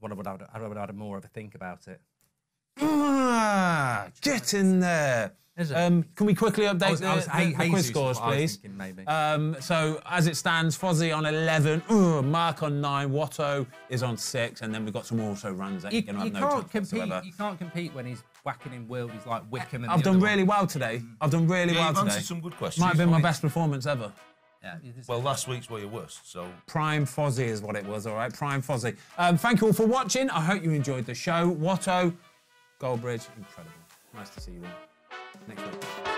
I would have, I would have had more of a think about it. Ah, get in there. Um, can we quickly update was- the, was- the- Hey- the quiz Jesus scores, what I was please? thinking. Um, so as it stands, Fozzie on 11, Ugh, Mark on 9, Watto is on 6, and then we've got some also runs that You, you're going to you have no can't chance compete. whatsoever. You can't compete when he's whacking in worldies like Wycombe and I've done really one. well today. I've done really Yeah, well you've today. answered some good questions. Might have been my best performance ever. Yeah, Well, last week's were your worst, so Prime Fozzie is what it was, all right? Prime Fozzie. Um, thank you all for watching. I hope you enjoyed the show. Watto, Goldbridge, incredible. Nice to see you all. Next week.